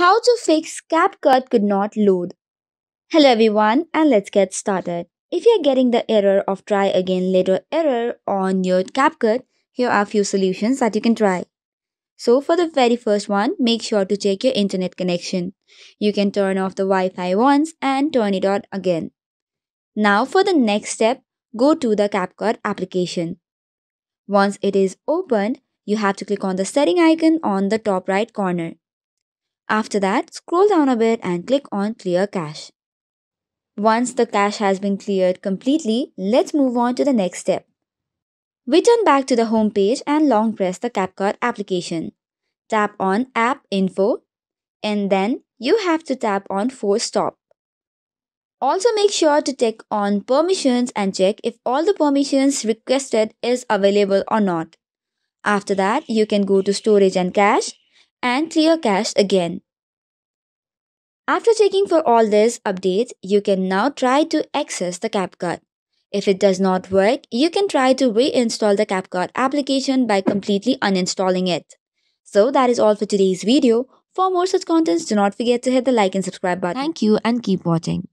How to fix CapCut could not load. Hello everyone and let's get started. If you're getting the error of try again later error on your CapCut, here are a few solutions that you can try. So for the very first one, make sure to check your internet connection. You can turn off the Wi-Fi once and turn it on again. Now for the next step, go to the CapCut application. Once it is opened, you have to click on the setting icon on the top right corner. After that, scroll down a bit and click on Clear Cache. Once the cache has been cleared completely, let's move on to the next step. Return back to the home page and long press the CapCut application. Tap on App Info and then you have to tap on Force Stop. Also make sure to tick on permissions and check if all the permissions requested is available or not. After that, you can go to storage and cache and clear cache again. After checking for all these updates, you can now try to access the CapCut. If it does not work, you can try to reinstall the CapCut application by completely uninstalling it. So that is all for today's video. For more such contents, do not forget to hit the like and subscribe button. Thank you and keep watching.